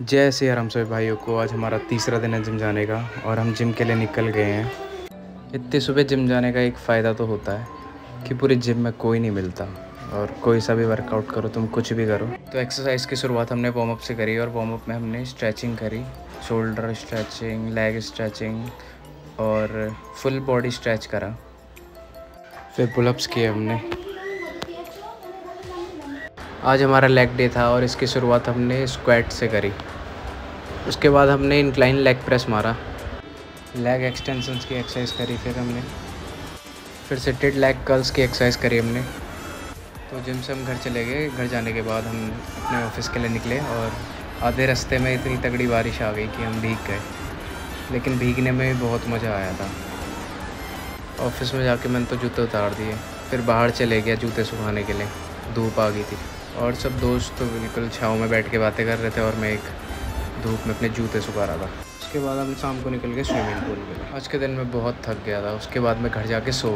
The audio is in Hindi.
जय श्री राम सभी भाइयों को। आज हमारा तीसरा दिन है जिम जाने का और हम जिम के लिए निकल गए हैं। इतनी सुबह जिम जाने का एक फ़ायदा तो होता है कि पूरी जिम में कोई नहीं मिलता और कोई सा भी वर्कआउट करो, तुम कुछ भी करो। तो एक्सरसाइज की शुरुआत हमने वार्म अप से करी और वार्म अप में हमने स्ट्रेचिंग करी। शोल्डर स्ट्रेचिंग लेग स्ट्रेचिंग और फुल बॉडी स्ट्रेच करा। फिर पुलअप्स किए हमने। आज हमारा लेग डे था और इसकी शुरुआत हमने स्क्वाट से करी। उसके बाद हमने इंक्लाइन लेग प्रेस मारा। लेग एक्सटेंशंस की एक्सरसाइज करी फिर हमने। फिर सिटेड लेग कर्ल्स की एक्सरसाइज करी हमने। तो जिम से हम घर चले गए। घर जाने के बाद हम अपने ऑफ़िस के लिए निकले और आधे रास्ते में इतनी तगड़ी बारिश आ गई कि हम भीग गए। लेकिन भीगने में भी बहुत मज़ा आया था। ऑफ़िस में जाके मैंने तो जूते उतार दिए। फिर बाहर चले गया जूते सुखाने के लिए। धूप आ गई थी। और सब दोस्त तो बिल्कुल छाँव में बैठ के बातें कर रहे थे और मैं एक धूप में अपने जूते सुखा रहा था। उसके बाद हम शाम को निकल के स्विमिंग पूल गए आज के दिन मैं बहुत थक गया था। उसके बाद मैं घर जाके सो